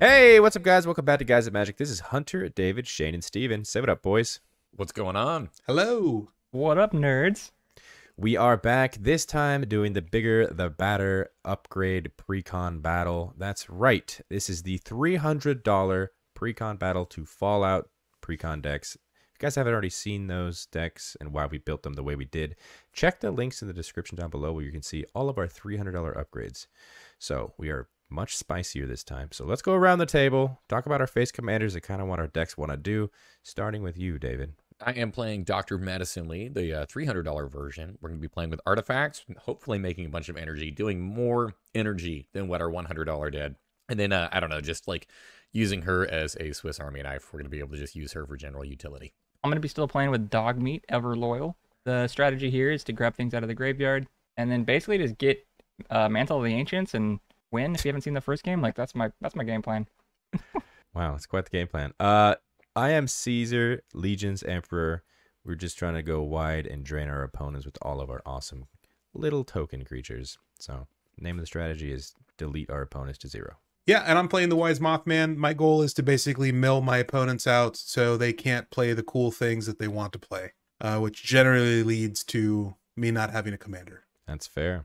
Hey, what's up, guys? Welcome back to Guys That Magic. This is Hunter, David, Shane, and Steven. Say what up, boys. What's going on? Hello. What up, nerds? We are back this time doing the bigger, the badder upgrade precon battle. That's right. This is the $300 precon battle to Fallout precon decks. If you guys haven't already seen those decks and why we built them the way we did, check the links in the description down below where you can see all of our $300 upgrades. So we are much spicier this time. So let's go around the table, talk about our face commanders and kind of what our decks want to do, starting with you, David. I am playing Dr. Madison Li, the uh, $300 version. We're going to be playing with artifacts, hopefully making a bunch of energy, doing more energy than what our $100 did. And then, uh, I don't know, just like using her as a Swiss Army knife. We're going to be able to just use her for general utility. I'm going to be still playing with Dogmeat, Ever Loyal. The strategy here is to grab things out of the graveyard and then basically just get uh, Mantle of the Ancients and win. If you haven't seen the first game, like that's my that's my game plan. Wow, it's quite the game plan. Uh, I am Caesar, Legion's Emperor. We're just trying to go wide and drain our opponents with all of our awesome little token creatures. So, name of the strategy is delete our opponents to zero. Yeah, and I'm playing the Wise Mothman. My goal is to basically mill my opponents out so they can't play the cool things that they want to play, uh, which generally leads to me not having a commander. That's fair.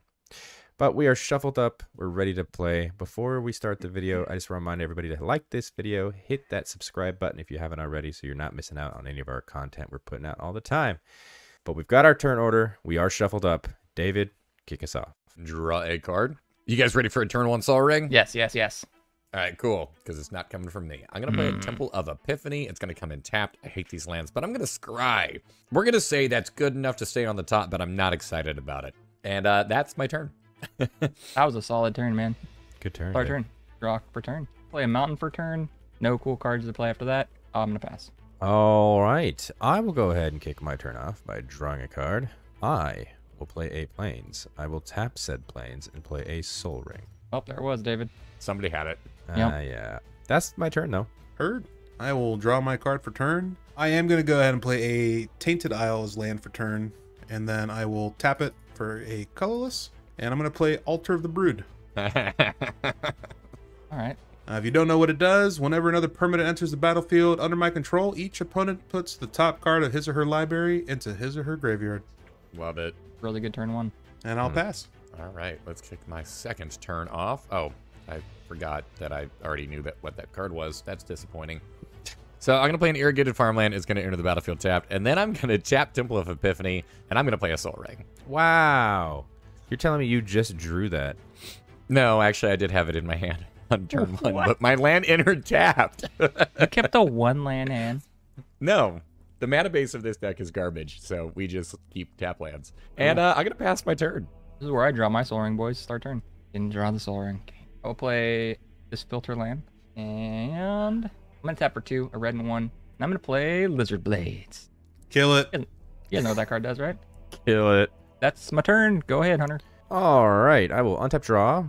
But we are shuffled up. We're ready to play. Before we start the video, I just want to remind everybody to like this video, hit that subscribe button if you haven't already, so you're not missing out on any of our content we're putting out all the time. But we've got our turn order. We are shuffled up. David, kick us off. Draw a card. You guys ready for a turn one Sol Ring? Yes, yes, yes. All right, cool. Because it's not coming from me. I'm going to play a Temple of Epiphany. It's going to come in tapped. I hate these lands, but I'm going to scry. We're going to say that's good enough to stay on the top, but I'm not excited about it. And uh, that's my turn. That was a solid turn, man. Good turn. Solid turn. Rock for turn. Play a mountain for turn. No cool cards to play after that. I'm gonna pass. All right. I will go ahead and kick my turn off by drawing a card. I will play a plains. I will tap said plains and play a Sol Ring. Oh, there it was, David. Somebody had it. Ah, Yep. yeah. That's my turn, though. Heard. I will draw my card for turn. I am going to go ahead and play a Tainted Isle as land for turn, and then I will tap it for a colorless, and I'm going to play Altar of the Brood. All right. Uh, if you don't know what it does, whenever another permanent enters the battlefield under my control, each opponent puts the top card of his or her library into his or her graveyard. Love it. Really good turn one. And I'll pass. All right, let's kick my second turn off. Oh, I forgot that I already knew that what that card was. That's disappointing. So I'm gonna play an irrigated farmland. It's gonna enter the battlefield tapped, and then I'm gonna tap Temple of Epiphany, and I'm gonna play a Sol Ring. Wow. You're telling me you just drew that? No, actually, I did have it in my hand on turn one, but my land entered tapped. You kept the one land hand. no, the mana base of this deck is garbage, so we just keep tap lands. And uh, I'm gonna pass my turn. This is where I draw my Sol Ring, boys. Start turn. Didn't draw the Sol Ring. Okay. I'll play this filter land. And I'm gonna tap for two, a red and one. And I'm gonna play Lizard Blades. Kill it. You know what that card does, right? Kill it. That's my turn. Go ahead, Hunter. All right. I will untap draw.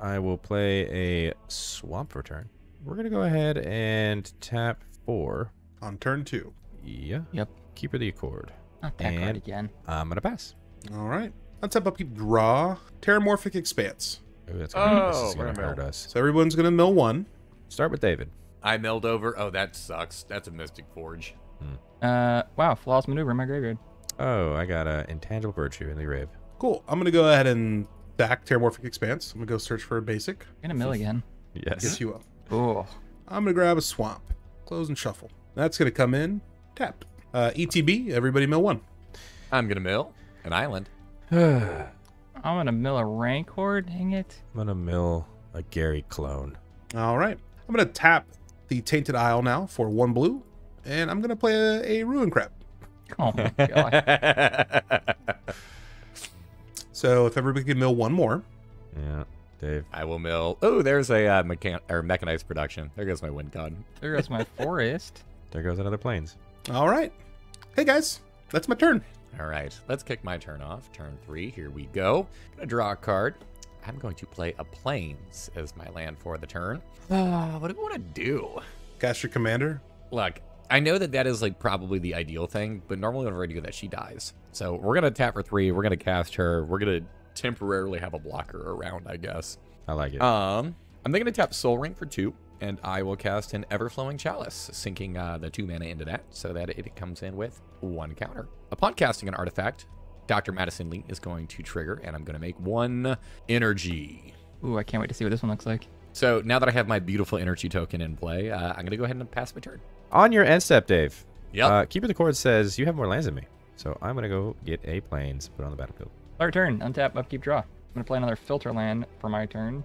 I will play a swamp return. We're going to go ahead and tap four. On turn two. Yeah. Yep. Keeper the Accord. Not that card again. I'm going to pass. All right. Let's have upkeep draw. Terramorphic Expanse. Ooh, that's gonna, this Oh, is going to we're hurt us. So everyone's going to mill one. Start with David. I milled over. Oh, that sucks. That's a Mystic Forge. Uh, wow, flawless maneuver in my graveyard. Oh, I got a Intangible Virtue in the grave. Cool. I'm going to go ahead and back Terramorphic Expanse. I'm going to go search for a basic. Gonna mill again. Yes. Yes, you will. Oh, I'm going to grab a swamp. Close and shuffle. That's going to come in tapped. Uh, ETB, everybody mill one. I'm gonna mill an island. I'm I'm gonna mill a Rancor. Dang it. I'm going to mill a Gary clone. All right. I'm going to tap the Tainted Isle now for one blue. And I'm going to play a, a Ruin Crab. Oh my god. So if everybody can mill one more. Yeah. Dave. I will mill. Oh, there's a uh, mechan- or mechanized production. There goes my wind god. there goes my forest. There goes another plains. All right. Hey, guys. That's my turn. All right, let's kick my turn off. Turn three. Here we go. Gonna draw a card. I'm going to play a plains as my land for the turn. Uh, what do we want to do? Cast your commander. Look, I know that that is like probably the ideal thing, but normally whenever I do that, she dies. So we're gonna tap for three. We're gonna cast her. We're gonna temporarily have a blocker around, I guess. I like it. Um, I'm then gonna tap Sol Ring for two. and I will cast an Everflowing Chalice, sinking uh, the two mana into that so that it comes in with one counter. Upon casting an artifact, Dr. Madison Li is going to trigger, and I'm going to make one energy. Ooh, I can't wait to see what this one looks like. So now that I have my beautiful energy token in play, uh, I'm going to go ahead and pass my turn. On your end step, Dave. Yep. Uh, Keeper of the Accord says you have more lands than me. So I'm going to go get a plains, put on the battlefield. Our turn. Untap, upkeep, draw. I'm gonna play another filter land for my turn.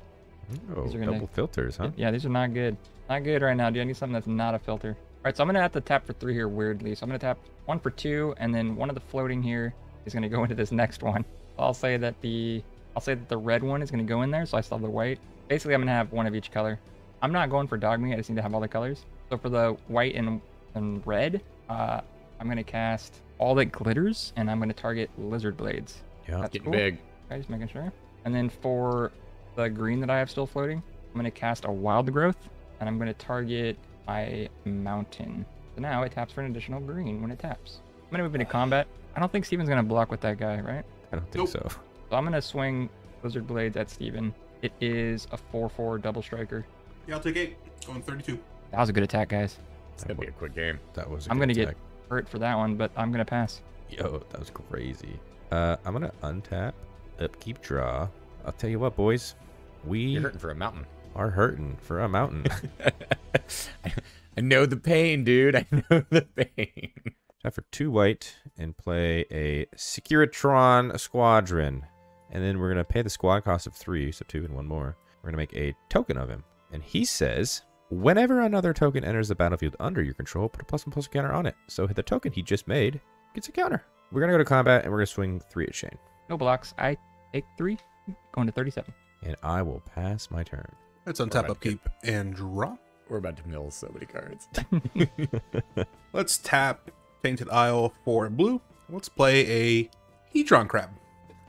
Oh, These are gonna- double filters, huh? Yeah, these are not good. Not good right now. Do I need something that's not a filter? All right, so I'm gonna have to tap for three here weirdly. So I'm gonna tap one for two, and then one of the floating here is gonna go into this next one. I'll say that the I'll say that the red one is gonna go in there, so I still have the white. Basically, I'm gonna have one of each color. I'm not going for Dogmeat. I just need to have all the colors. So for the white and and red, uh, I'm gonna cast all that glitters, and I'm gonna target lizard blades. Yeah. That's Getting cool. big. Okay, just making sure. And then for the green that I have still floating, I'm going to cast a wild growth and I'm going to target my mountain. So now it taps for an additional green when it taps. I'm going to move into combat. I don't think Steven's going to block with that guy, right? I don't think Nope. so. So I'm going to swing Lizard Blades at Steven. It is a 4 4 double striker. Yeah, I'll take eight. Going 32. That was a good attack, guys. It's going to be a quick game. That was. i I'm going to get hurt for that one, but I'm going to pass. Yo, that was crazy. Uh, I'm gonna untap, upkeep, draw. I'll tell you what, boys, we You're hurting for a mountain. are hurting for a mountain. I know the pain, dude. I know the pain. Time for two white and play a Securitron Squadron, and then we're gonna pay the squad cost of three, so two and one more. We're gonna make a token of him, and he says. Whenever another token enters the battlefield under your control, put a plus one plus one counter on it. So hit the token he just made gets a counter. We're gonna go to combat and we're gonna swing three at Shane. No blocks. I take three, going to 37. And I will pass my turn. Let's untap, Alright, upkeep, and drop. We're about to mill so many cards. Let's tap Tainted Isle for blue. Let's play a Hedron Crab.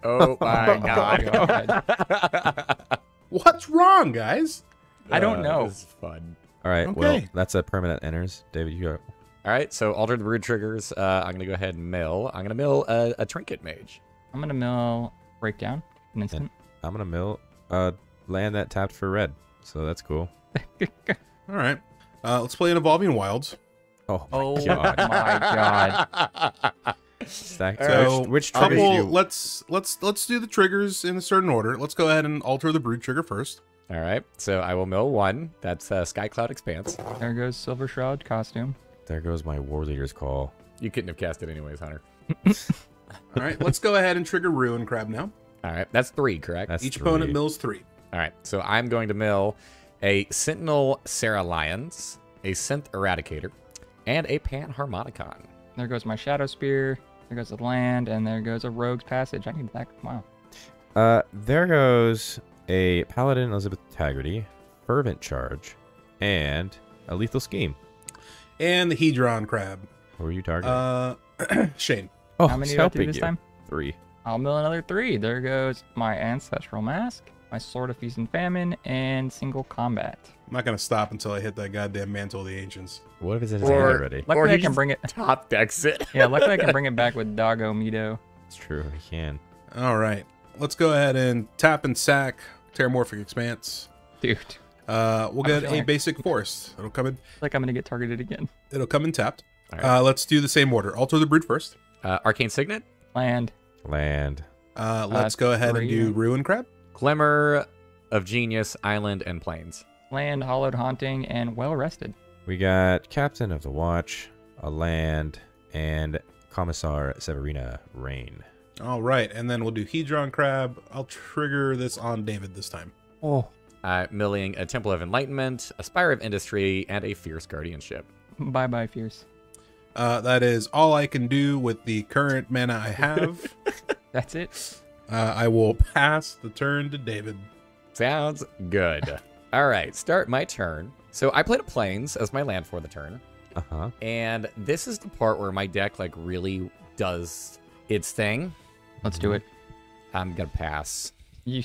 Oh my god. God. What's wrong, guys? I don't know. This is fun. All right. Well, that's a permanent enters. David, you go. All right, so alter the brood triggers. Uh, I'm gonna go ahead and mill. I'm gonna mill a, a trinket mage. I'm going to mill Breakdown an instant. I'm gonna mill uh land that tapped for red. So that's cool. All right. Uh, let's play an Evolving Wilds. Oh my Oh god. my god. Stack. So right. which, which Couple. you? Let's let's let's do the triggers in a certain order. Let's go ahead and alter the brood trigger first. All right, so I will mill one. That's uh, Skycloud Expanse. There goes Silver Shroud costume. There goes my war leader's call. You couldn't have cast it anyways, Hunter. All right. let's go ahead and trigger Ruin Crab now. All right, that's three, correct? That's Each three. opponent mills three. All right, so I'm going to mill a Sentinel Sarah Lyons, a Synth Eradicator, and a Pan Harmonicon. There goes my Shadowspear. There goes the land, and there goes a Rogue's Passage. I need that. Wow. Uh, there goes a paladin Elizabeth Taggerdy, fervent charge, and a lethal scheme. And the Hedron Crab. Who are you targeting? Uh, Shane. oh, How many do I have to do this you. time? Three. I'll mill another three. There goes my Ancestral Mask, my Sword of Feast and Famine, and Single Combat. I'm not gonna stop until I hit that goddamn Mantle of the Ancients. What if it's in his Or- hand already? Luckily, I he can bring it. Top decks it. Yeah, luckily I can bring it back with Doggo Mito. It's true. He can. All right. Let's go ahead and tap and sack Terramorphic Expanse. Dude, Uh, we'll get a basic forest. It'll come in. like I'm gonna get targeted again. It'll come in tapped. All right. Uh, let's do the same order. Alter the brood first. Uh, Arcane Signet, Land. Land. Uh, let's go ahead and do Ruin Crab. Glimmer of Genius, Island, and Plains. Land, Hallowed Haunting, and Well Rested. We got Captain of the Watch, a land, and Commissar Severina Raine. All right, and then we'll do Hedron Crab. I'll trigger this on David this time. Oh. Uh, milling a Temple of Enlightenment, a Spire of Industry, and a Fierce Guardianship. Bye bye, Fierce. Uh, that is all I can do with the current mana I have. That's it. uh, I will pass the turn to David. Sounds good. All right, start my turn. So I played a Plains as my land for the turn. Uh huh. And this is the part where my deck like really does its thing. Let's do it. I'm gonna pass. You.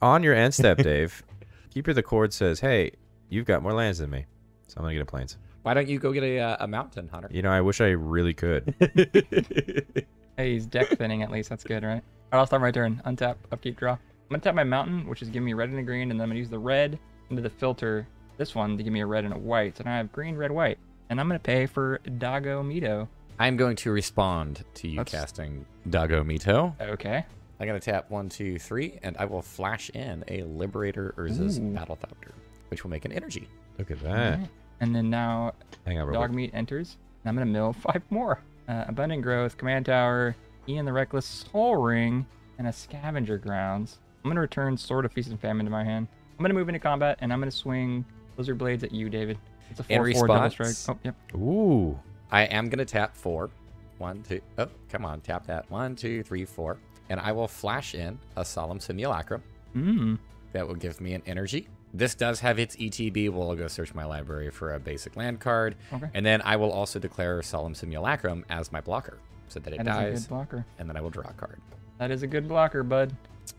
On your end step, Dave, Keeper of the Accord says, "Hey, you've got more lands than me, so I'm gonna get a plains." Why don't you go get a, uh, a mountain, Hunter? You know, I wish I really could. Hey, he's deck thinning at least. That's good, right? All right, I'll start my turn. Untap, upkeep, draw. I'm gonna tap my mountain, which is giving me red and a green, and then I'm gonna use the red into the filter this one to give me a red and a white. So now I have green, red, white. And I'm going to pay for Dago Mito. I'm going to respond to you That's- casting Dago Mito. Okay. I'm going to tap one, two, three, and I will flash in a Liberator Urza's Ooh. Battlethopter, which will make an energy. Look at that. Alright. And then now Hang on, Dogmeat enters. And I'm going to mill five more. Uh, Abundant Growth, Command Tower, Ian the Reckless, Sol Ring, and a Scavenger Grounds. I'm going to return Sword of Feast and Famine to my hand. I'm going to move into combat, and I'm going to swing Lizard Blades at you, David. It's a In 4 4 double strike. Oh, yep. Ooh. I am going to tap four. One, two. Oh, come on. Tap that. One, two, three, four. And I will flash in a Solemn Simulacrum. Mmm. That will give me an energy. This does have its ETB. We'll go search my library for a basic land card. Okay. And then I will also declare Solemn Simulacrum as my blocker so that it That is a dies. good blocker. And then I will draw a card. That is a good blocker, bud.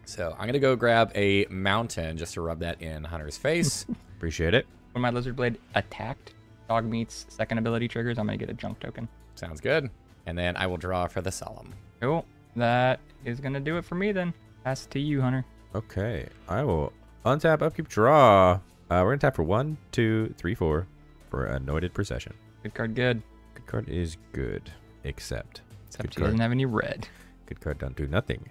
So I'm going to go grab a mountain just to rub that in Hunter's face. Appreciate it. When my Lizard Blade attacked, Dogmeat's second ability triggers, I'm going to get a junk token. Sounds good. And then I will draw for the Solemn. Cool. That is going to do it for me then. Pass to you, Hunter. Okay. I will untap, upkeep, draw. Uh, we're going to tap for one, two, three, four for Anointed Procession. Good card, good. Good card is good, except. Except Good he doesn't have any red. Good card don't do nothing.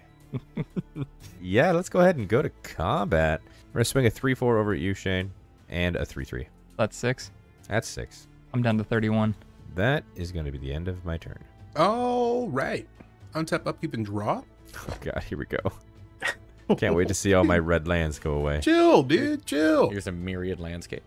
yeah, let's go ahead and go to combat. We're going to swing a 3 4 over at you, Shane, and a 3 3. That's six. That's six. I'm down to 31. That is going to be the end of my turn. All right. Untap, upkeep, and draw. Oh, God, here we go. Can't wait to see all my red lands go away. Chill, dude. Chill. Here's a myriad landscape.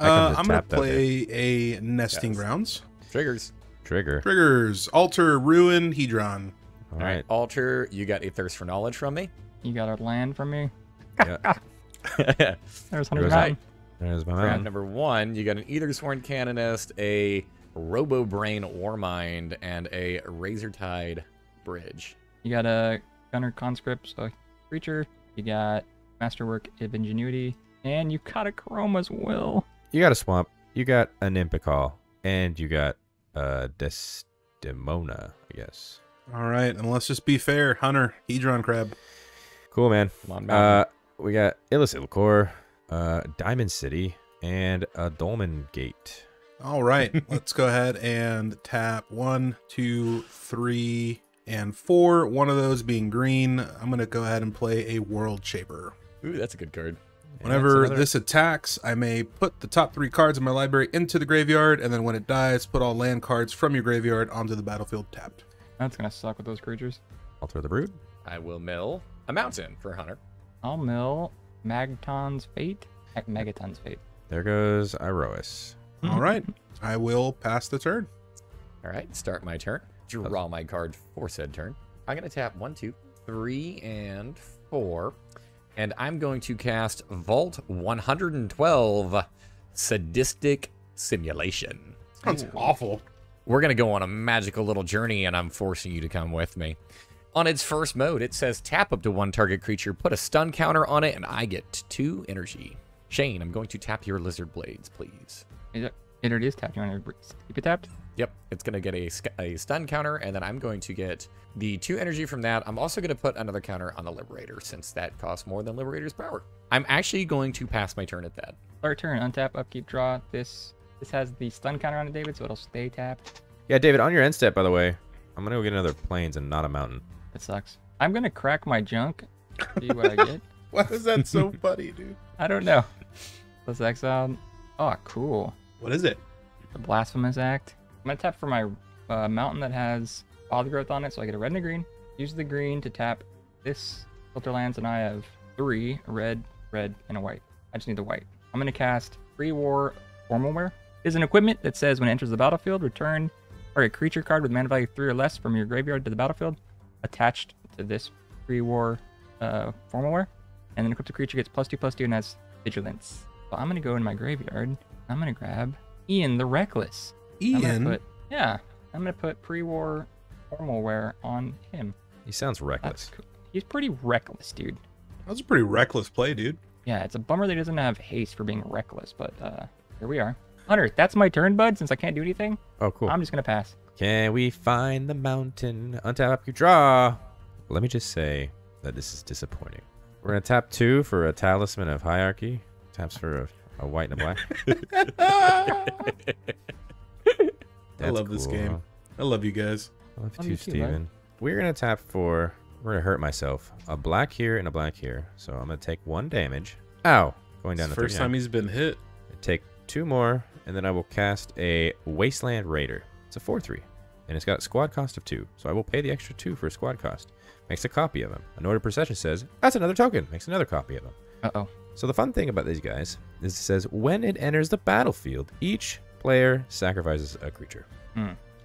uh, I'm gonna play a nesting Yes. grounds. Triggers. Trigger. Triggers: alter, ruin, hedron. All All right. Alter, you got a thirst for knowledge from me. You got a land from me. Yeah. There's There Hunter goes Mountain. There's my Round man. number one, you got an Ethersworn Canonist, a Robobrain War Mind, and a Razortide Bridge. You got a Gunner Conscript, so creature. You got Masterwork of Ingenuity. And you got a Chroma's Will. You got a swamp. You got an Impical. And you got a Desdemona, I guess. All right, and let's just be fair. Hunter, hedron crab. Cool, man. Come on, Mountain. Uh, we got Illicit Core, uh, Diamond City, and a Dolmen Gate. All right, let's go ahead and tap one, two, three, and four. One of those being green. I'm gonna go ahead and play a World Shaper. Ooh, that's a good card. Whenever another- this attacks, I may put the top three cards in my library into the graveyard, and then when it dies, put all land cards from your graveyard onto the battlefield tapped. That's going to suck with those creatures. Alter the Brood. I will mill a mountain for Hunter. I'll mill Megaton's Fate. Megaton's Fate. There goes Iroas. Hmm. All right, I will pass the turn. All right, start my turn. Draw my card for said turn. I'm going to tap one, two, three, and four. And I'm going to cast Vault 112 Sadistic Simulation. Sounds awful. We're going to go on a magical little journey, and I'm forcing you to come with me. On its first mode, it says tap up to one target creature, put a stun counter on it, and I get two energy. Shane, I'm going to tap your lizard blades, please. Is it, it is tapped. You want to keep it tapped? Yep, it's going to get a, a stun counter, and then I'm going to get the two energy from that. I'm also going to put another counter on the Liberator, since that costs more than Liberator's power. I'm actually going to pass my turn at that. Start turn. Untap, upkeep, draw. This this has the stun counter on it, David, so it'll stay tapped. Yeah, David, on your end step, by the way, I'm going to go get another plains and not a mountain. It sucks. I'm going to crack my junk. See what I get. Why is that so funny, dude? I don't know. Let's exile. Oh, cool. What is it? The Blasphemous Act. I'm gonna tap for my uh, mountain that has wild growth on it, so I get a red and a green. Use the green to tap this filter lands, and I have three red, red, and a white. I just need the white. I'm gonna cast Pre-War Formalware. It is an equipment that says when it enters the battlefield, return target creature card with mana value three or less from your graveyard to the battlefield, attached to this pre-war uh, Formalware, and then equip the creature gets plus two plus two and has vigilance. So I'm gonna go in my graveyard. I'm gonna grab Ian the Reckless. I'm gonna Ian. put, yeah, I'm gonna put pre-war formalware on him. He sounds reckless. cool. He's pretty reckless, dude. That was a pretty reckless play, dude. Yeah, it's a bummer that he doesn't have haste for being reckless, but uh, here we are. Hunter, that's my turn, bud. Since I can't do anything, Oh, cool. I'm just gonna pass. Can we find the mountain? Untap your draw. Let me just say that this is disappointing. We're gonna tap two for a talisman of hierarchy. Taps for a A white and a black. I That's love this game. I love you guys. I love Love you you too, too, bud. Steven. We're gonna tap for. We're gonna hurt myself. A black here and a black here. So I'm gonna take one damage. Ow! Going down It's the first time he's been hit. Take two more, and then I will cast a Wasteland Raider. It's a 4 3, and it's got a squad cost of 2, so I will pay the extra 2 for a squad cost. Makes a copy of him. Anointed Procession says, that's another token. Makes another copy of him. Uh-oh. So the fun thing about these guys is it says, when it enters the battlefield, each player sacrifices a creature.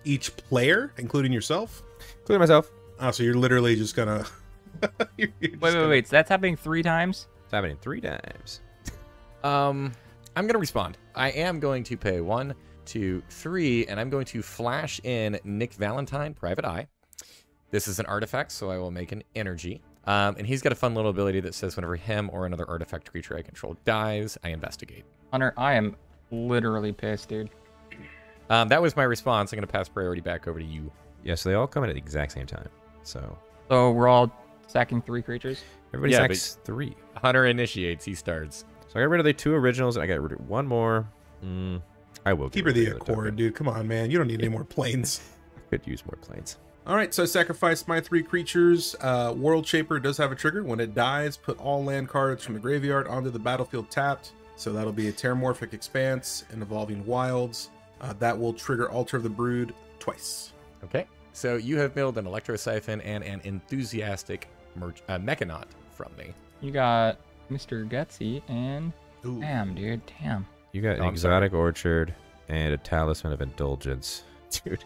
Each player, including yourself. Including myself. Oh, so you're literally just gonna. you're just Wait, wait, gonna- wait. So that's happening three times? It's happening three times. Um, I'm gonna respond. I am going to pay one, two, three, and I'm going to flash in Nick Valentine, Private Eye. This is an artifact, so I will make an energy. Um, and he's got a fun little ability that says whenever him or another artifact creature I control dies, I investigate. Hunter, I am literally pissed, dude. Um, that was my response. I'm gonna pass priority back over to you. Yeah, so they all come in at the exact same time. So So we're all sacking three creatures? everybody Yeah, sacks three. Hunter initiates. He starts. So I got rid of the two originals, and I got rid of one more. Mm, I will Keep her the Accord, dude. Come on, man. You don't need any more plains. I could use more plains. All right, so I sacrificed my three creatures. Uh, World Shaper does have a trigger. When it dies, put all land cards from the graveyard onto the battlefield tapped. So that'll be a Terramorphic Expanse and Evolving Wilds. Uh, that will trigger Altar of the Brood twice. Okay. So you have milled an Electrosiphon and an enthusiastic merch- uh, Mechanaut from me. You got Mr. Gutsy and Ooh. damn, dude, damn. You got Oh, an I'm sorry. exotic orchard and a talisman of indulgence, dude.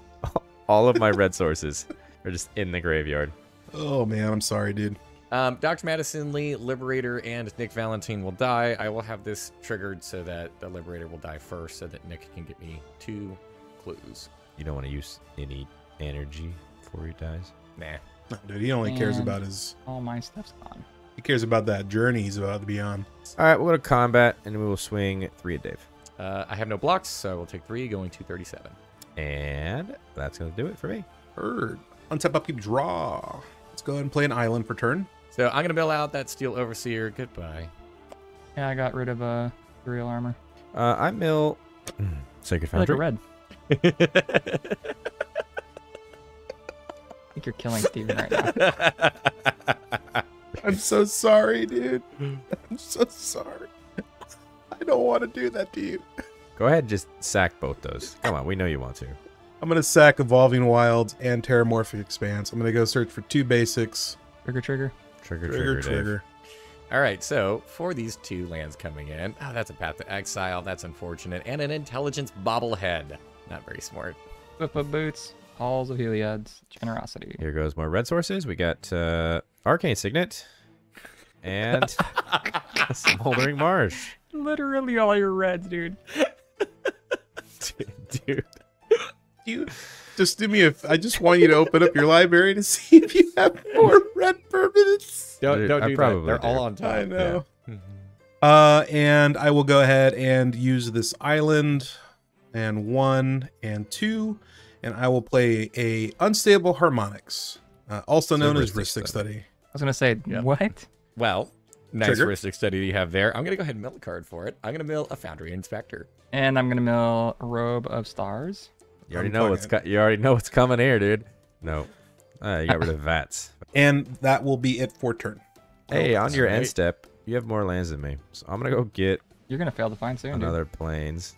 All of my red sources are just in the graveyard. Oh man, I'm sorry, dude. Um, Dr. Madison Li, Liberator, and Nick Valentine will die. I will have this triggered so that the Liberator will die first so that Nick can get me two clues. You don't want to use any energy before he dies. Nah. No, dude, he only cares about his. All my stuff's gone. He cares about that journey he's about to be on. All right, we'll go to combat, and we will swing three at Dave. Uh, I have no blocks, so I will take three, going 237. And that's going to do it for me. Heard. Untap upkeep draw. Let's go ahead and play an island for turn. So I'm going to bill out that Steel Overseer. Goodbye. Yeah, I got rid of uh, real armor. Uh, I mill Sacred I like a red. I think you're killing Steven right now. I'm so sorry, dude. I'm so sorry. I don't want to do that to you. Go ahead just sack both those. Come on, we know you want to. I'm gonna sack Evolving Wilds and Terramorphic Expanse. I'm gonna go search for two basics. Trigger, trigger. Trigger, Trigger, trigger, trigger. All right, so for these two lands coming in, oh, that's a Path to Exile. That's unfortunate. And an Intelligence Bobblehead. Not very smart. Flip boots. Halls of Heliod's. Generosity. Here goes more red sources. We got uh, Arcane Signet and Smoldering Marsh. Literally all your reds, dude. Dude. You just do me a. I just want you to open up your library to see if you have more red permanents. Don't, Dude, don't I do probably that. They're do. all on time. I know. Yeah. Uh, and I will go ahead and use this island and one and two, and I will play a unstable harmonics, uh, also known as Heuristic Rhystic Study. I was gonna say, Yep. what? Well, nice Trigger. heuristic study you have there. I'm going to go ahead and mill a card for it. I'm going to mill a Foundry Inspector. And I'm gonna mill a Robe of Stars. You already I'm know what's co- you already know what's coming here, dude. No. Uh, you got rid of Vats. And that will be it for turn. Hey, on your end step, you have more lands than me. So I'm gonna go get You're gonna fail to find soon, dude. another plains.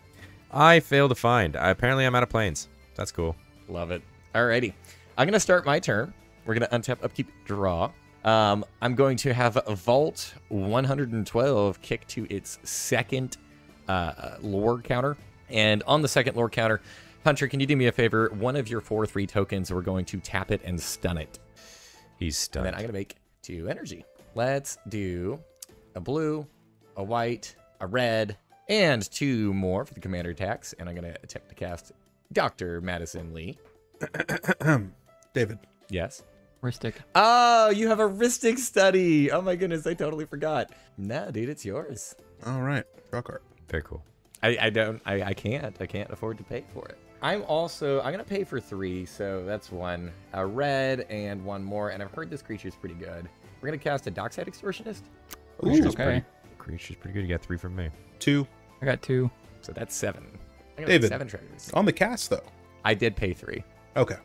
I fail to find. I, apparently, I'm out of plains. That's cool. Love it. Alrighty. I'm going to start my turn. We're going to untap, upkeep, draw. Um, I'm going to have Vault 112 kick to its second uh, lore counter. And on the second lore counter, Hunter, can you do me a favor? One of your 4 3 tokens, we're going to tap it and stun it. He's And stunned. then I'm going to make two energy. Let's do a blue, a white, a red, and two more for the commander attacks. And I'm going to attempt to cast Dr. Madison Li. David. Yes. Rhystic. Oh, you have a Rhystic study. Oh my goodness, I totally forgot. No, dude, it's yours. All right, draw card. Very cool. I, I don't I, I can't. I can't afford to pay for it. I'm also I'm gonna pay for three, so that's one. A red and one more, and I've heard this creature's pretty good. We're gonna cast a Dockside Extortionist. Ooh, okay. Creature's pretty good. You got three from me. two. I got two. So that's seven. I got David. seven treasures. On the cast though. I did pay three. Okay.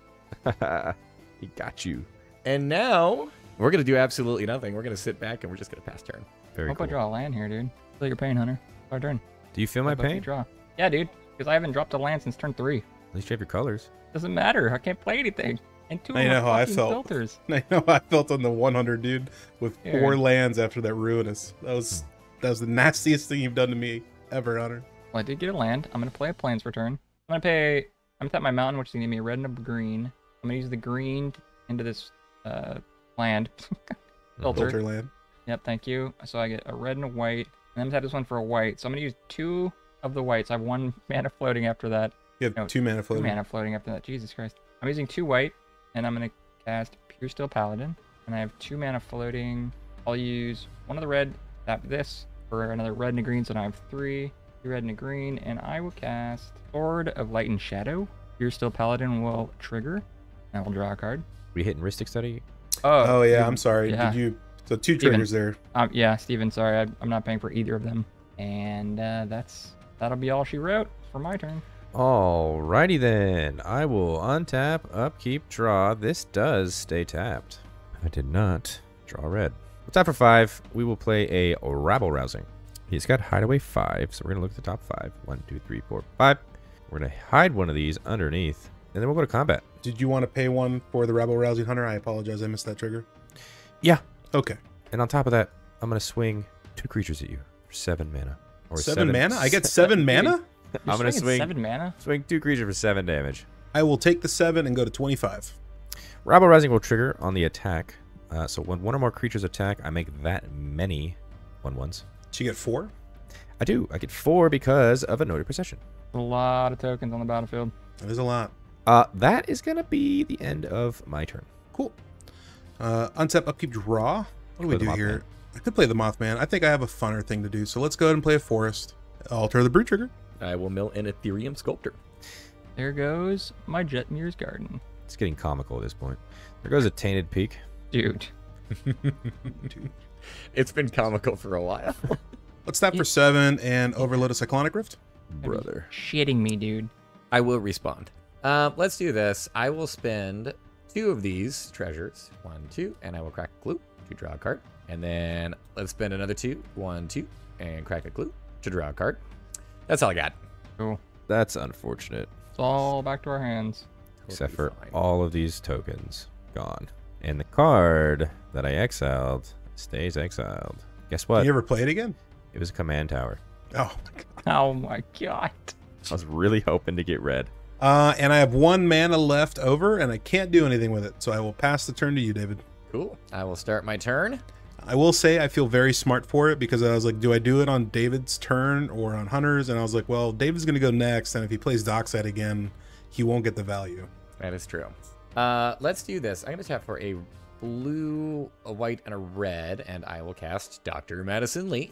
he got you. And now we're gonna do absolutely nothing. We're gonna sit back and we're just gonna pass turn. Very Hope I draw a land here, dude. Feel your pain, Hunter. Our turn. Do you feel my Hope I pain? Draw. Yeah, dude. Because I haven't dropped a land since turn three. At least you have your colors. Doesn't matter. I can't play anything. And two I know how I fucking felt. filters. I know how I felt on the 100, dude, with Yeah. four lands after that ruinous. That was that was the nastiest thing you've done to me ever, Hunter. Well, I did get a land. I'm gonna play a plains return. I'm gonna pay. I'm gonna tap my mountain, which is gonna give me a red and a green. I'm gonna use the green into this uh, land filter. Filter land. Yep, thank you. So I get a red and a white, and then I'm gonna tap this one for a white. So I'm gonna use two of the whites. I have one mana floating after that. You have No, two mana floating. Two floating. mana floating after that. Jesus Christ. I'm using two white, and I'm gonna cast Puresteel Paladin. And I have two mana floating. I'll use one of the red, tap this for another red and a green, so now I have three. Two red and a green, and I will cast Sword of Light and Shadow. Puresteel Paladin will trigger. And I will draw a card. We hitting Rhystic Study? Oh yeah, you- I'm sorry. yeah. Did you? So two Steven. triggers there. Um, yeah, Steven, sorry, I, I'm not paying for either of them. And uh, that's that'll be all she wrote for my turn. Alrighty then. I will untap, upkeep, draw. This does stay tapped. I did not draw red. Well, tap for five. We will play a rabble rousing. He's got hideaway five, so we're gonna look at the top five. One, two, three, four, five. We're gonna hide one of these underneath, and then we'll go to combat. Did you want to pay one for the rabble rousing hunter? I apologize, I missed that trigger. Yeah. Okay. And on top of that, I'm gonna swing two creatures at you for seven mana. Or Seven, mana. I get seven mana. You're I'm gonna swing seven mana. swing two creatures for seven damage. I will take the seven and go to 25. Rabble Rousing will trigger on the attack. Uh, so when one or more creatures attack, I make that many one ones. So you get four? I do. I get four because of Anointed Procession. A lot of tokens on the battlefield. That is a lot. Uh, that is gonna be the end of my turn. Cool. Uh, untap, upkeep, draw. What do we Play the do here? I could play the Mothman. I think I have a funner thing to do. So let's go ahead and play a forest. Alter the Brew trigger. I will mill an Ethereum Sculptor. There goes my Jetmir's Garden. It's getting comical at this point. There goes a tainted peak. Dude. It's been comical for a while. Let's tap for seven and overload a cyclonic rift. Brother. Shitting me, dude. I will respond. Uh, let's do this. I will spend two of these treasures. One, two, and I will crack a clue to draw a card. And then let's spend another two. One, two, and crack a clue to draw a card. That's all I got. Cool. That's unfortunate. It's all back to our hands. Except for fine. all of these tokens gone. And the card that I exiled stays exiled. Guess Can what? you ever play it again? It was a command tower. Oh. Oh my god. I was really hoping to get red. Uh, and I have one mana left over, and I can't do anything with it. So I will pass the turn to you, David. Cool. I will start my turn. I will say I feel very smart for it because I was like, do I do it on David's turn or on Hunter's? And I was like, well, David's going to go next, and if he plays Dockside again, he won't get the value. That is true. Uh, let's do this. I'm going to tap for a blue, a white, and a red, and I will cast Dr. Madison Li.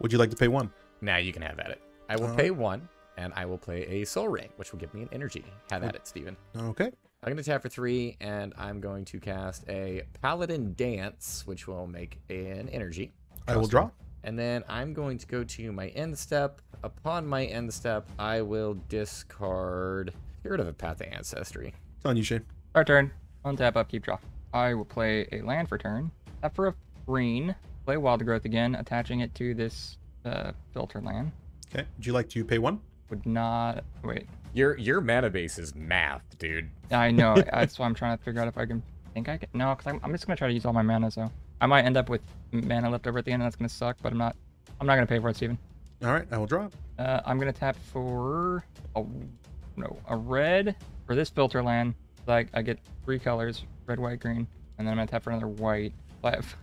Would you like to pay one? Now you can have at it. I will All pay one, and I will play a Sol Ring, which will give me an energy. Have at it, Steven. Okay. I'm going to tap for three, and I'm going to cast a Paladin Danse, which will make an energy. I will draw. And then I'm going to go to my end step. Upon my end step, I will discard Spirit of a Path of Ancestry. It's on you, Shane. Our turn. Untap, upkeep, draw. I will play a land for turn. Tap for a green. Play Wild Growth again, attaching it to this uh, filter land. Okay. Would you like to pay one? Would not. Wait. Your your mana base is math, dude. I know. that's why I'm trying to figure out if I can. think I can. No, because I'm, I'm just gonna try to use all my mana. So I might end up with mana left over at the end, and that's gonna suck. But I'm not. I'm not gonna pay for it, Steven. All right. I will draw. Uh, I'm gonna tap for a no a red for this filter land. Like I get three colors: red, white, green, and then I'm gonna tap for another white. So I have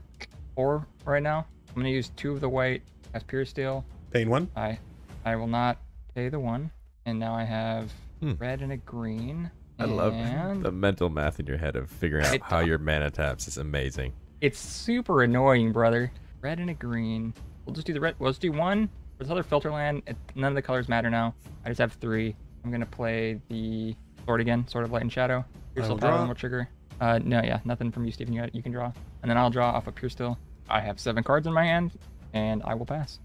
four right now. I'm gonna use two of the white as Puresteel. Paying one. I I will not pay the one, and now I have Hmm. red and a green. I love the mental math in your head of figuring out how your mana taps is amazing. It's super annoying, brother. Red and a green. We'll just do the red. We'll just do one. For this other filter land, it, none of the colors matter now. I just have three. I'm gonna play the sword again, sword of light and shadow. Pure I steel will paladin draw. will trigger. Uh, no, yeah, nothing from you, Stephen. You, you can draw, and then I'll draw off a Puresteel. I have seven cards in my hand, and I will pass.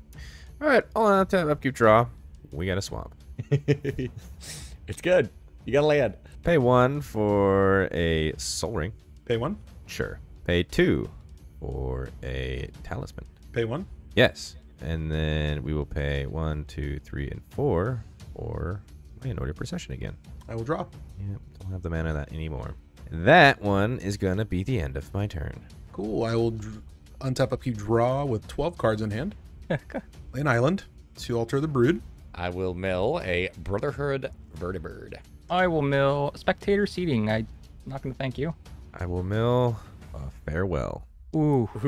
All right, all on tap, upkeep, draw. We got a swamp. it's good. You gotta land. Pay one for a Sol Ring. Pay one. Sure. Pay two for a talisman. Pay one. Yes. And then we will pay one, two, three, and four for Leonardo Procession again. I will draw. Yep, don't have the mana of that anymore. That one is gonna be the end of my turn. Cool. I will dr- untap upkeep draw with 12 cards in hand. Play an island to alter the brood. I will mill a Brotherhood Vertibird. I will mill spectator seating. I'm not going to thank you. I will mill a farewell. Ooh,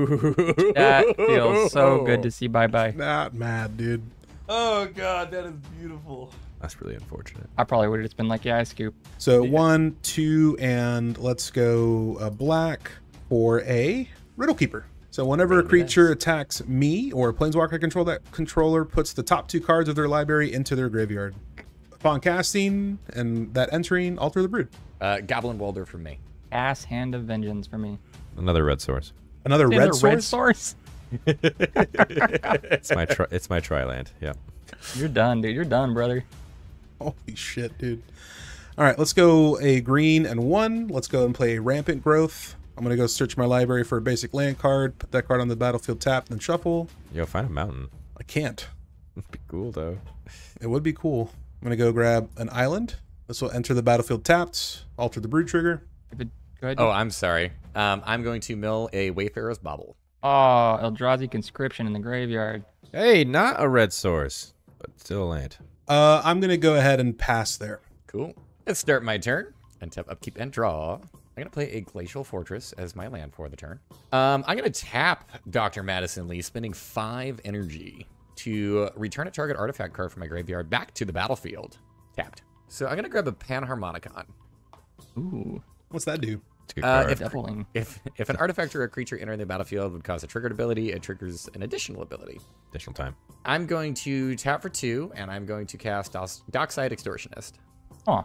that feels so good to see. Bye bye. Not mad, dude. Oh god, that is beautiful. That's really unfortunate. I probably would have just been like, yeah, I scoop. So one, two, and let's go uh, black for a Riddlekeeper. So whenever a creature attacks me or a planeswalker I control, that controller puts the top two cards of their library into their graveyard. Upon casting and that entering, alter the brood. Uh, Goblin Welder from me. Ass hand of vengeance for me. Another red source. Another Is red source. red source? It's my tri- it's my triland. Yeah. You're done, dude. You're done, brother. Holy shit, dude. All right, let's go a green and one. Let's go and play Rampant Growth. I'm going to go search my library for a basic land card, put that card on the battlefield tap, then shuffle. Yo, find a mountain. I can't. That'd be cool though. It would be cool. I'm going to go grab an island. This will enter the battlefield tapped, alter the brew trigger. It- Go ahead. Oh, I'm sorry. Um, I'm going to mill a Wayfarer's Bauble. Oh, Eldrazi conscription in the graveyard. Hey, not a red source, but still a land. Uh, I'm going to go ahead and pass there. Cool. Let's start my turn. And Untap, upkeep, and draw. I'm gonna play a Glacial Fortress as my land for the turn. Um, I'm gonna tap Dr. Madison Li, spending five energy to return a target artifact card from my graveyard back to the battlefield. Tapped. So I'm gonna grab a Panharmonicon. Ooh, What's that do? It's a good Uh, if- If if an artifact or a creature entering the battlefield would cause a triggered ability, it triggers an additional ability. Additional time. I'm going to tap for two, and I'm going to cast Dos- Dockside Extortionist. Oh,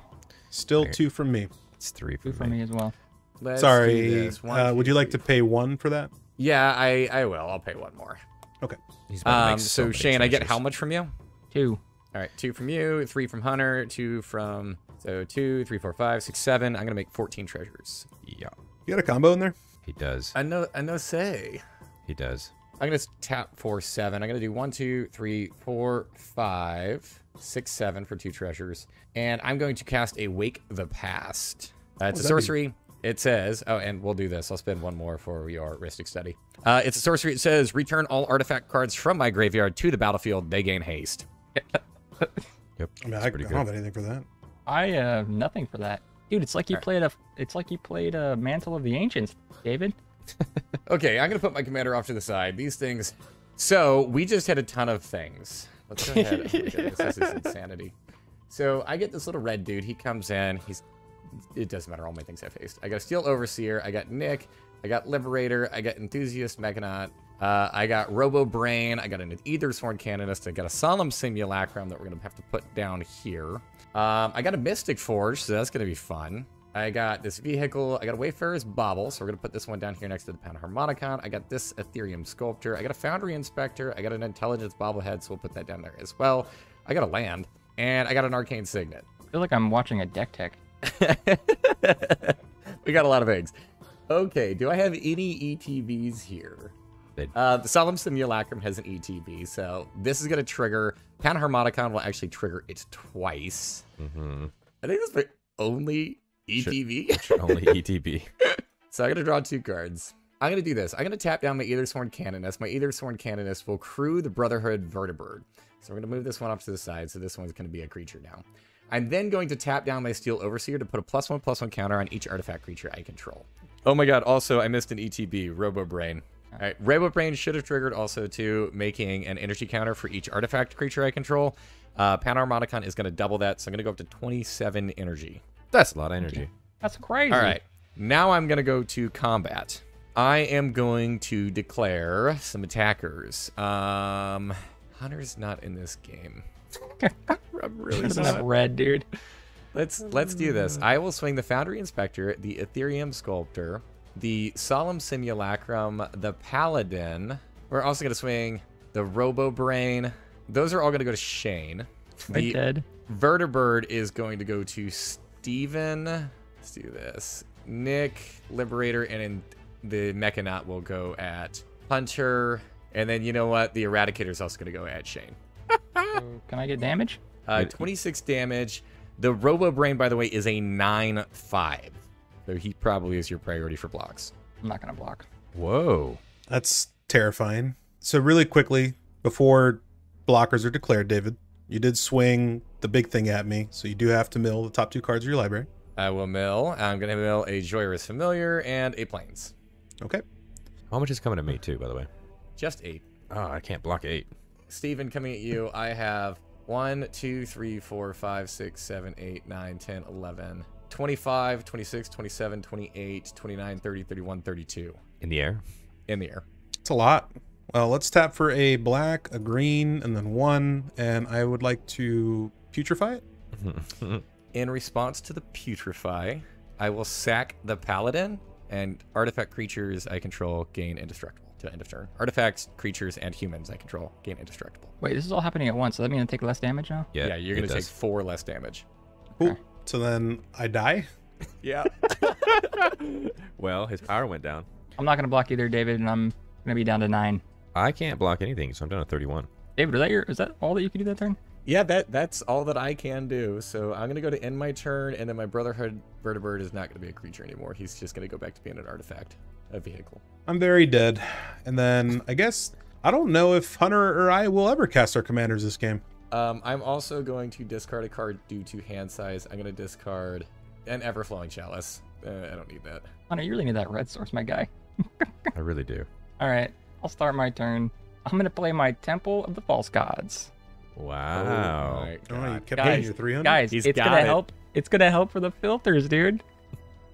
Still two from me. It's three for, two for me. me as well. Let's Sorry. One, Uh, two, would you like to pay one for that? Yeah, I, I will. I'll pay one more. Okay. He's about to make Um, so, many Shane, I get how much from you? Two. All right, two from you, three from Hunter, two from so two, three, four, five, six, seven. I'm gonna make 14 treasures. Yeah, You got a combo in there? he does. I know, I know. Say, He does. I'm gonna tap four seven. I'm gonna do one, two, three, four, five, six, seven for two treasures, and I'm going to cast a Wake the Past. Uh, it's a does that do? sorcery. It says, oh, and we'll do this. I'll spend one more for your Rhystic Study. Uh, it's a sorcery. It says, return all artifact cards from my graveyard to the battlefield. They gain haste. Yep. I mean, it's I, I don't have anything for that. I have nothing for that, dude. It's like you played a. It's like you played a Mantle of the Ancients, David. Okay, I'm gonna put my commander off to the side. These things. So we just had a ton of things. Let's go ahead. Goodness, this is insanity. So I get this little red dude. He comes in. He's. It doesn't matter. All my things have haste. I got a Steel Overseer. I got Nick. I got Liberator. I got Enthusiast Mechanaut. Uh, I got Robobrain. I got an Ethersworn Canonist. I got a Solemn Simulacrum that we're gonna have to put down here. Um, I got a Mystic Forge, so that's gonna be fun. I got this vehicle. I got a Wayfarer's Bauble, so we're gonna put this one down here next to the Panharmonicon. I got this Ethereum Sculptor. I got a Foundry Inspector. I got an Intelligence Bobblehead, so we'll put that down there as well. I got a land, and I got an Arcane Signet. I feel like I'm watching a deck tech. we got a lot of eggs. Okay, do I have any ETBs here? Uh, the Solemn Simulacrum has an ETB, so this is going to trigger. Panharmonicon will actually trigger it twice. Mm-hmm. I think that's my only ETB. Only ETB. So I'm gonna draw two cards. I'm gonna do this. I'm gonna tap down my Ethersworn Canonist. My Ethersworn Canonist will crew the Brotherhood Vertibird. So we're gonna move this one off to the side. So this one's gonna be a creature now. I'm then going to tap down my Steel Overseer to put a plus one plus one counter on each artifact creature I control. Oh my god, also I missed an ETB, Robobrain. Alright, Robobrain should have triggered also too, making an energy counter for each artifact creature I control. Uh, Panharmonicon is gonna double that, so I'm gonna go up to 27 energy. That's a lot of energy. That's crazy. All right. Now I'm going to go to combat. I am going to declare some attackers. Um, Hunter's not in this game. I'm really Doesn't not. red, dude. Let's let's do this. I will swing the Foundry Inspector, the Ethereum Sculptor, the Solemn Simulacrum, the Paladin. We're also going to swing the Robobrain, those are all going to go to Shane. I The dead. Vertibird is going to go to Steven. Let's do this. Nick, Liberator, and then the Mechanaut will go at Hunter. And then you know what? The Eradicator is also going to go at Shane. So can I get damage? Uh, 26 damage. The Robobrain, by the way, is a 9 5. So he probably is your priority for blocks. I'm not gonna block. Whoa. That's terrifying. So really quickly, before blockers are declared, David, you did swing the big thing at me, so you do have to mill the top two cards of your library. I will mill. I'm going to mill a Jhoira's Familiar and a Plains. Okay. How much is coming at me too, by the way? Just 8. Oh, I can't block eight. Steven, coming at you, I have 1, 2, 3, 4, 5, 6, 7, 8, 9, 10, 11, 25, 26, 27, 28, 29, 30, 31, 32 In the air. in the air. It's a lot. Well, let's tap for a black, a green, and then one. And I would like to putrefy it. In response to the Putrefy, I will sack the Paladin, and artifact creatures I control gain indestructible to end of turn. Artifacts, creatures, and humans I control gain indestructible. Wait, this is all happening at once. So that mean I take less damage now? yeah, Yeah, you're going to take 4 less damage. Cool. So then I die. Yeah. Well, his power went down. I'm not gonna block either, David, and I'm gonna be down to nine. I can't block anything, so I'm down to 31. David, is that your? Is that all that you can do that turn? Yeah, that that's all that I can do. So I'm gonna go to end my turn, and then my Brotherhood Vertibird is not gonna be a creature anymore. He's just gonna go back to being an artifact, a vehicle. I'm very dead. And then I guess I don't know if Hunter or I will ever cast our commanders this game. Um, I'm also going to discard a card due to hand size. I'm gonna discard an Everflowing Chalice. Uh, I don't need that. Hunter, you really need that red source, my guy. I really do. All right, I'll start my turn. I'm gonna play my Temple of the False Gods. Wow. Oh my Oh, you kept Guys, getting your 300? Guys, He's it's got gonna it. help. It's gonna help for the filters, dude.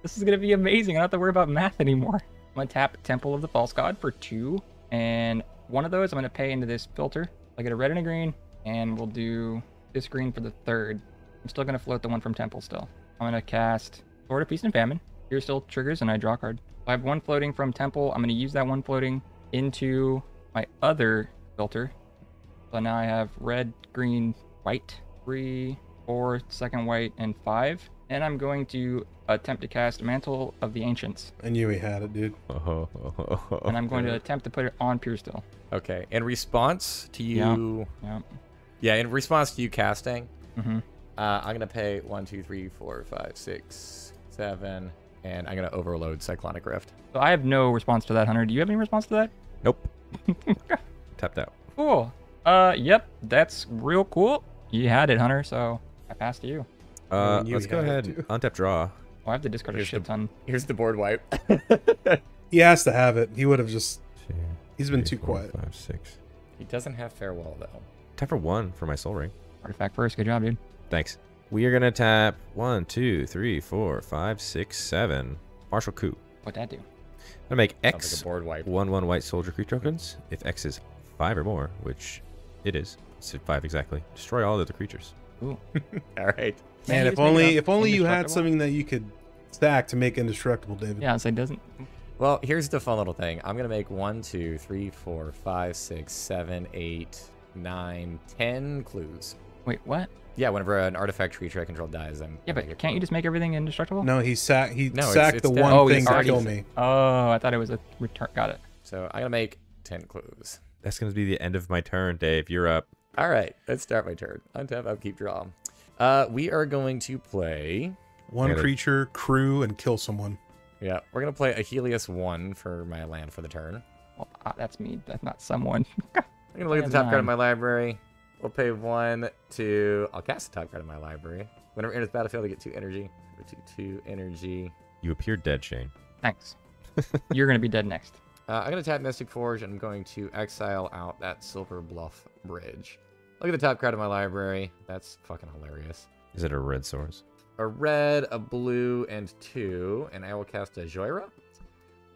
This is gonna be amazing. I don't have to worry about math anymore. I'm gonna tap Temple of the False God for two, and one of those I'm gonna pay into this filter. I get a red and a green, and we'll do this green for the third. I'm still gonna float the one from Temple still. I'm gonna cast Sword of Feast and Famine. Puresteel triggers, and I draw a card. I have one floating from Temple. I'm gonna use that one floating into my other filter. So now I have red, green, white, three, four, second white, and five. And I'm going to attempt to cast Mantle of the Ancients. I knew he had it, dude. And I'm going to attempt to put it on Puresteel. Okay. In response to you, Yeah. yeah, in response to you casting, hmm uh, I'm gonna pay one, two, three, four, five, six, seven, and I'm gonna overload Cyclonic Rift. So I have no response to that, Hunter. Do you have any response to that? Nope. Tapped out. Cool. Uh, yep. That's real cool. You had it, Hunter, so I passed to you. Uh, knew let's go ahead. too. Untap draw. Oh, I have to discard a Here's shit the- ton. Here's the board wipe. He has to have it. He would have just. Two, He's been three, too four, quiet. Five, six. he doesn't have farewell though. Tap for one for my Sol Ring. Artifact first. Good job, dude. Thanks. We are gonna tap one, two, three, four, five, six, seven. Martial coup. What'd that do? I'm gonna make X like board wipe. one one white soldier creature tokens. If X is five or more, which it is, it's five exactly. Destroy all other creatures. Ooh. All right. Man, you if just make only if only you had something that you could stack to make indestructible, David. Yeah, so it doesn't. Well, here's the fun little thing. I'm gonna make one, two, three, four, five, six, seven, eight, nine, ten clues. Wait, what? Yeah, whenever an artifact creature I control dies, I'm. Yeah, I make a but can't you just make everything indestructible? No, he sacked. He No, sacked it's the dead. one Oh, thing he's to already- kill me. Oh, I thought it was a return. Got it. So I'm gonna make ten clues. That's gonna be the end of my turn, Dave. You're up. All right, let's start my turn. Untap, upkeep, draw. Uh, we are going to play. One creature, crew, and kill someone. Yeah, we're gonna play a Helios one for my land for the turn. Well, ah, that's me. That's not someone. I'm gonna look at the And top card of my library. We'll pay one, two. I'll cast the top card of my library. Whenever it enters battlefield, I get two energy. Go to two energy. You appear dead, Shane. Thanks. You're gonna be dead next. Uh, I'm gonna tap Mystic Forge and I'm going to exile out that Silverbluff Bridge. Look at the top card of my library. That's fucking hilarious. Is it a red source? A red, a blue, and two, and I will cast a Jhoira.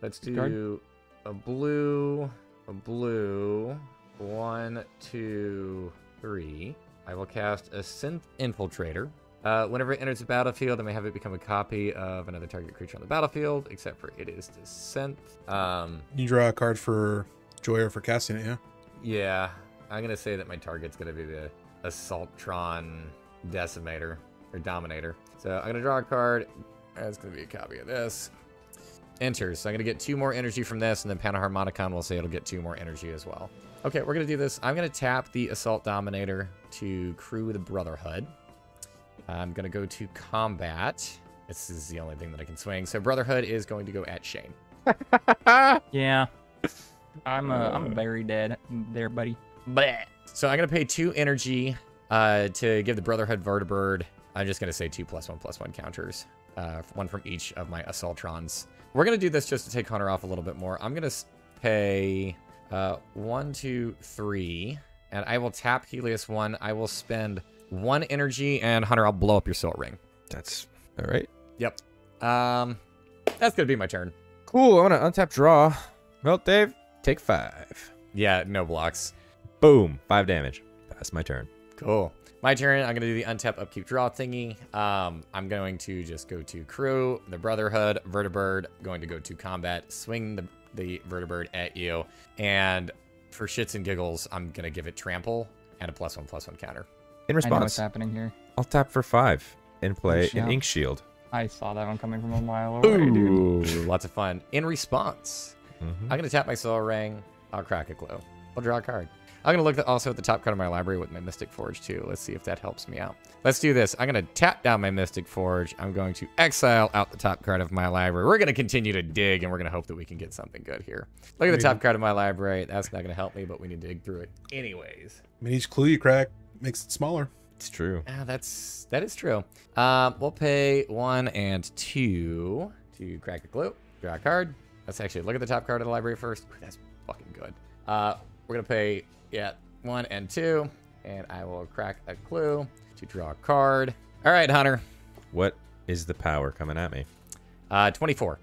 Let's Good do a blue, a blue, one, two, three. I will cast a Synth Infiltrator. Uh, whenever it enters the battlefield, I may have it become a copy of another target creature on the battlefield, except for it is the Synth. Um, You draw a card for Jhoira for casting it, yeah? yeah. I'm gonna say that my target's gonna be the Assaultron Decimator or Dominator. So I'm gonna draw a card. That's gonna be a copy of this. Enter. So I'm gonna get two more energy from this, and then Panharmonicon will say it'll get two more energy as well. Okay, we're gonna do this. I'm gonna tap the Assault Dominator to crew the Brotherhood. I'm gonna go to combat. This is the only thing that I can swing. So Brotherhood is going to go at Shane. Yeah. I'm uh, I'm very dead there, buddy. Bleh. So I'm gonna pay two energy uh, to give the Brotherhood Vertibird. I'm just gonna say two plus one plus one counters, uh, one from each of my Assaultrons. We're gonna do this just to take Hunter off a little bit more. I'm gonna pay uh, one, two, three, and I will tap Helios one. I will spend one energy, and Hunter, I'll blow up your Sol Ring. That's all right. Yep. Um, that's gonna be my turn. Cool. I'm gonna untap draw. Well, Dave, take five. Yeah, no blocks. Boom. Five damage. That's my turn. Cool. My turn. I'm going to do the untap, upkeep, draw thingy. Um, I'm going to just go to crew, the Brotherhood, Vertibird, going to go to combat, swing the, the Vertibird at you. And for shits and giggles, I'm going to give it trample and a plus one, plus one counter. In I know what's response, happening here. I'll tap for five and play shout. an Inkshield. I saw that one coming from a mile away, dude. Ooh, lots of fun. In response, Mhm. I'm going to tap my Sol Ring. I'll crack a clue. I'll draw a card. I'm going to look at also at the top card of my library with my Mystic Forge too. Let's see if that helps me out. Let's do this. I'm going to tap down my Mystic Forge. I'm going to exile out the top card of my library. We're going to continue to dig and we're going to hope that we can get something good here. Look at the top card of my library. That's not going to help me, but we need to dig through it anyways. I mean, each clue you crack makes it smaller. It's true. Ah, that's that is true. Um, we'll pay one and two to crack a clue. Draw a card. Let's actually look at the top card of the library first. Ooh, that's fucking good. Uh, we're gonna pay yeah one and two, and I will crack a clue to draw a card. All right, Hunter. What is the power coming at me? Uh, 24.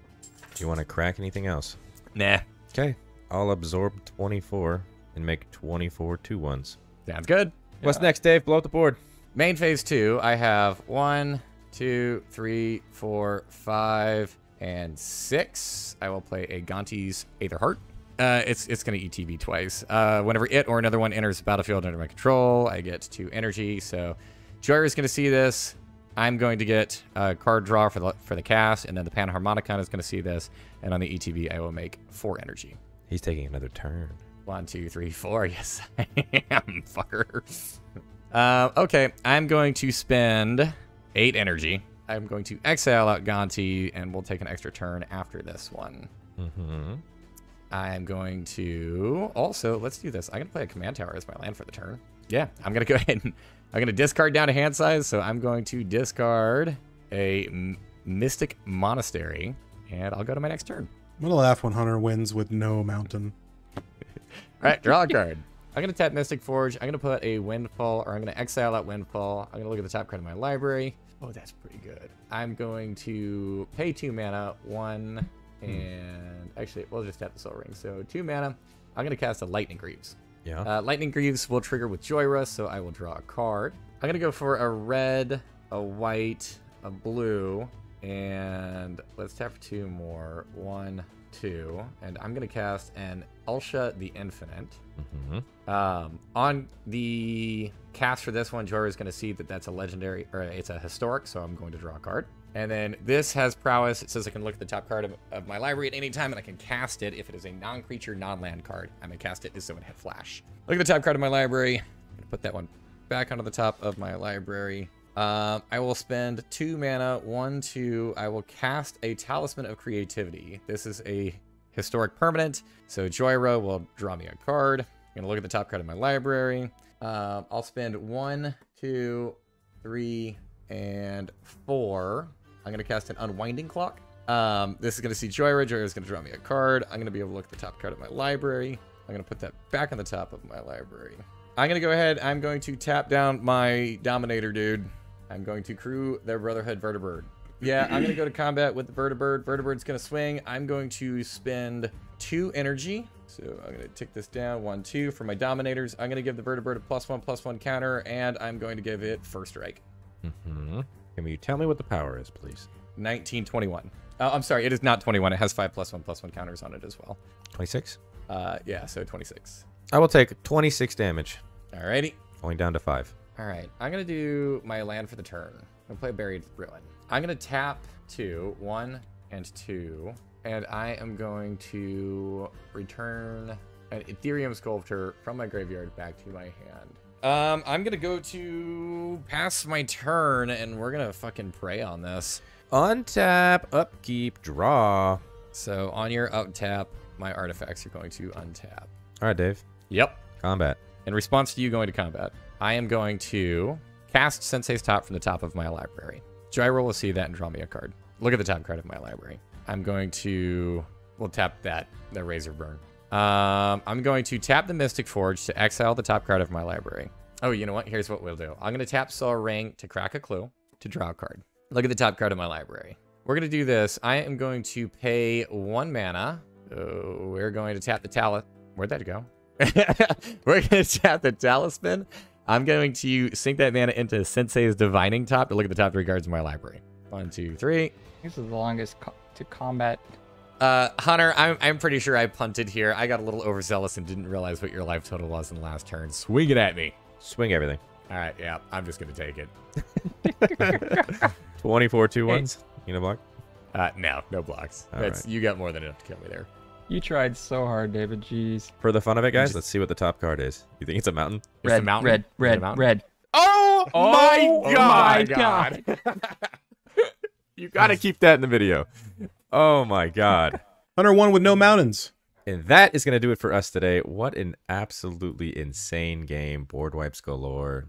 Do you want to crack anything else? Nah, Okay. I'll absorb 24 and make 24 two ones. sounds good. What's next, Dave? Blow up the board. Main phase two, I have one, two, three, four, five, and six. I will play a Gonti's Aether Heart. Uh, it's it's going to ETB twice. Uh, whenever it or another one enters the battlefield under my control, I get two energy. So Jhoira is going to see this. I'm going to get a card draw for the for the cast, and then the Panharmonicon is going to see this. And on the ETB, I will make four energy. He's taking another turn. One, two, three, four. Yes, I am, fucker. Uh, okay, I'm going to spend eight energy. I'm going to exile out Gonti, and we'll take an extra turn after this one. Mm-hmm. I'm going to also let's do this. I'm gonna play a command tower as my land for the turn. Yeah, I'm gonna go ahead and I'm gonna discard down to hand size. So I'm going to discard a M- Mystic Monastery, and I'll go to my next turn. I'm gonna laugh when Hunter wins with no mountain. All right, draw a card. I'm gonna tap Mystic Forge. I'm gonna put a Windfall, or I'm gonna exile that Windfall. I'm gonna look at the top card of my library. Oh, that's pretty good. I'm going to pay two mana, one, and actually, we'll just tap the Sol Ring. So two mana. I'm gonna cast a Lightning Greaves. Yeah. Uh, Lightning Greaves will trigger with Jhoira, so I will draw a card. I'm gonna go for a red, a white, a blue, and let's tap for two more. One, two, and I'm gonna cast an Elsha the Infinite. mm-hmm. Um, on the cast for this one, Jhoira is gonna see that that's a legendary, or it's a historic, so I'm going to draw a card. And then this has prowess. It says I can look at the top card of, of my library at any time, and I can cast it if it is a non-creature, non-land card. I'm gonna cast it as though it flash. Look at the top card of my library. I'm gonna put that one back onto the top of my library. Um, I will spend two mana, one, two. I will cast a Talisman of Creativity. This is a historic permanent, so Jhoira will draw me a card. I'm gonna look at the top card of my library. Um, I'll spend one, two, three, and four. I'm gonna cast an Unwinding Clock. Um, this is gonna see Jhoira. Jhoira is gonna draw me a card. I'm gonna be able to look at the top card of my library. I'm gonna put that back on the top of my library. I'm gonna go ahead. I'm going to tap down my Dominator dude. I'm going to crew their Brotherhood Vertibird. Yeah, I'm gonna go to combat with the Vertibird. Vertibird's gonna swing. I'm going to spend two energy. So I'm gonna tick this down. One, two for my Dominators. I'm gonna give the Vertibird a plus one, plus one counter, and I'm going to give it first strike. Mm-hmm. Can you tell me what the power is, please? 1921. Uh, I'm sorry, it is not 21. It has five plus one, plus one counters on it as well. 26? Uh, yeah, so 26. I will take 26 damage, Alrighty. going down to five. All right, I'm gonna do my land for the turn. I'm gonna play Buried Ruin. I'm gonna tap two, one and two, and I am going to return an Etherium Sculptor from my graveyard back to my hand. Um, I'm gonna go to pass my turn, and we're gonna fucking pray on this. Untap, upkeep, draw. So on your up tap, my artifacts are going to untap. All right, Dave. Yep. Combat. In response to you going to combat, I am going to cast Sensei's Top from the top of my library. Roll a see that and draw me a card. Look at the top card of my library. I'm going to, we'll tap that, the Razor Burn. Um, I'm going to tap the Mystic Forge to exile the top card of my library. Oh, you know what? Here's what we'll do. I'm going to tap Sol Ring to crack a clue to draw a card. Look at the top card of my library. We're going to do this. I am going to pay one mana. Oh, we're going to tap the Talith. Where'd that go? We're going to tap the Talisman. I'm going to sink that mana into Sensei's Divining Top to look at the top three cards in my library. One, two, three. This is the longest co- to combat. Uh, Hunter, I'm, I'm pretty sure I punted here. I got a little overzealous and didn't realize what your life total was in the last turn. Swing it at me. Swing everything. All right, yeah, I'm just going to take it. 24 two ones. You know, block. Uh, no, no blocks. That's right. You got more than enough to kill me there. You tried so hard, David. Jeez. For the fun of it, guys, Just- let's see what the top card is. You think it's a mountain? It's a Red, mountain? red, Is it a red, mountain? red. Oh, Oh my God. you got to keep that in the video. Oh my god. Hunter one with no mountains. And that is going to do it for us today. What an absolutely insane game. Board wipes galore.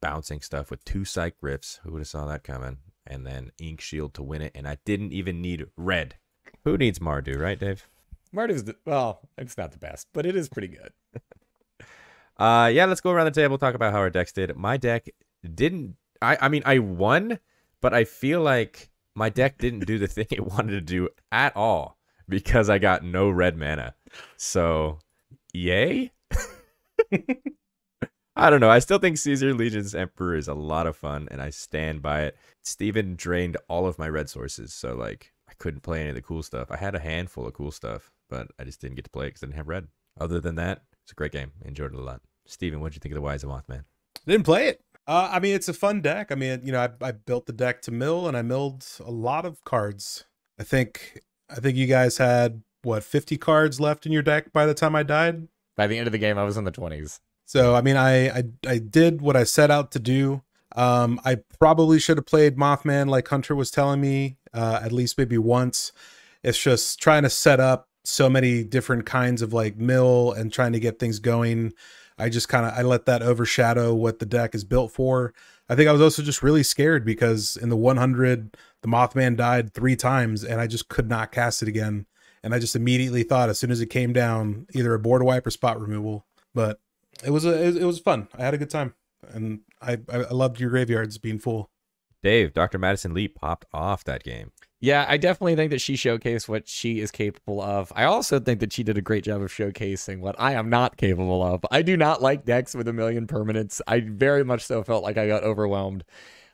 Bouncing stuff with two psych rips. Who would have saw that coming? And then Inkshield to win it. And I didn't even need red. Who needs Mardu, right, Dave? Mardu's, the, well, it's not the best, but it is pretty good. Uh, yeah, let's go around the table talk about how our decks did. My deck didn't. I I mean, I won, but I feel like my deck didn't do the thing it wanted to do at all because I got no red mana. So, yay. I don't know. I still think Caesar Legion's Emperor is a lot of fun, and I stand by it. Steven drained all of my red sources, so like I couldn't play any of the cool stuff. I had a handful of cool stuff, but I just didn't get to play it because I didn't have red. Other than that, it's a great game. I enjoyed it a lot. Steven, what'd you think of the Wise of Mothman? Didn't play it. Uh, I mean, it's a fun deck. I mean, you know, I, I built the deck to mill, and I milled a lot of cards. I think I think you guys had what 50 cards left in your deck by the time I died. By the end of the game, I was in the 20s. So I mean, I I, I did what I set out to do. Um, I probably should have played Mothman like Hunter was telling me, uh, at least maybe once. It's just trying to set up so many different kinds of like mill and trying to get things going. I just kind of I let that overshadow what the deck is built for. I think I was also just really scared because in the 100, the Mothman died three times and I just could not cast it again. And I just immediately thought as soon as it came down, either a board wipe or spot removal. But it was a it, was fun. I had a good time, and I I loved your graveyards being full. Dave, Dr. Madison Li popped off that game. Yeah, I definitely think that she showcased what she is capable of. I also think that she did a great job of showcasing what I am not capable of. I do not like decks with a million permanents. I very much so felt like I got overwhelmed.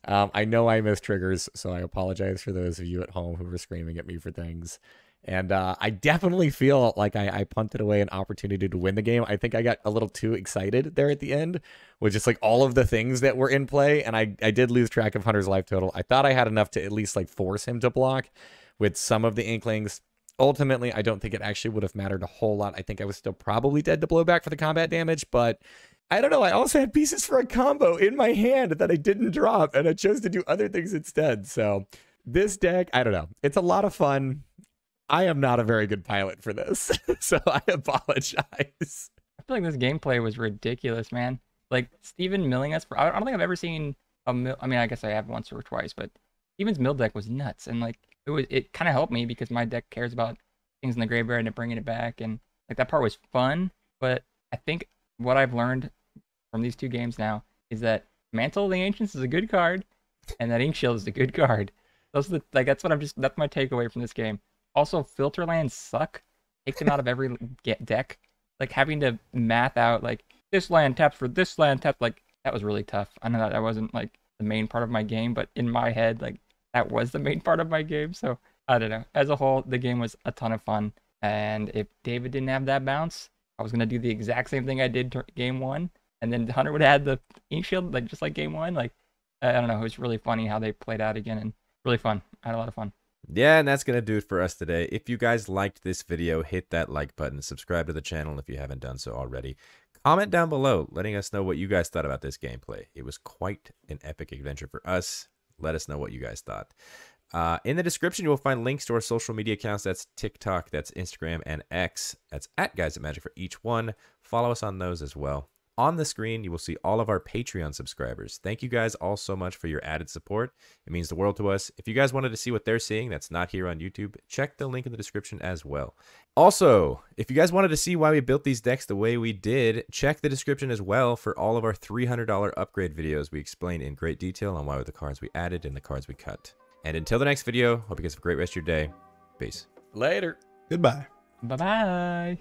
Um, I know I missed triggers, so I apologize for those of you at home who were screaming at me for things. And uh, I definitely feel like I, I punted away an opportunity to win the game. I think I got a little too excited there at the end with just like all of the things that were in play. And I, I did lose track of Hunter's life total. I thought I had enough to at least like force him to block with some of the Inklings. Ultimately, I don't think it actually would have mattered a whole lot. I think I was still probably dead to blowback for the combat damage, but I don't know. I also had pieces for a combo in my hand that I didn't drop, and I chose to do other things instead. So this deck, I don't know. It's a lot of fun. I am not a very good pilot for this, so I apologize. I feel like this gameplay was ridiculous, man. Like Steven milling us for I don't think I've ever seen a mill I mean I guess I have once or twice, but Steven's mill deck was nuts and like it was it kind of helped me because my deck cares about things in the graveyard and bringing it back and like that part was fun, but I think what I've learned from these two games now is that Mantle of the Ancients is a good card and that Inkshield is a good card. Those are the like that's what I'm just that's my takeaway from this game. Also, filter lands suck. Take them out of every get deck. Like having to math out like this land taps for this land taps like that was really tough. I know that that wasn't like the main part of my game, but in my head like that was the main part of my game. So I don't know. As a whole, the game was a ton of fun. And if David didn't have that bounce, I was gonna do the exact same thing I did to game one, and then Hunter would add the Inkshield like just like game one. Like I don't know, it was really funny how they played out again and really fun. I had a lot of fun. Yeah, and that's going to do it for us today. If you guys liked this video, hit that like button, subscribe to the channel if you haven't done so already. Comment down below letting us know what you guys thought about this gameplay. It was quite an epic adventure for us. Let us know what you guys thought. Uh, in the description, you will find links to our social media accounts. That's TikTok, that's Instagram, and X. That's at Guys That Magic for each one. Follow us on those as well. On the screen, you will see all of our Patreon subscribers. Thank you guys all so much for your added support. It means the world to us. If you guys wanted to see what they're seeing that's not here on YouTube, check the link in the description as well. Also, if you guys wanted to see why we built these decks the way we did, check the description as well for all of our $300 upgrade videos. We explain in great detail on why the cards we added and the cards we cut. And until the next video, hope you guys have a great rest of your day. Peace. Later. Goodbye. Bye bye.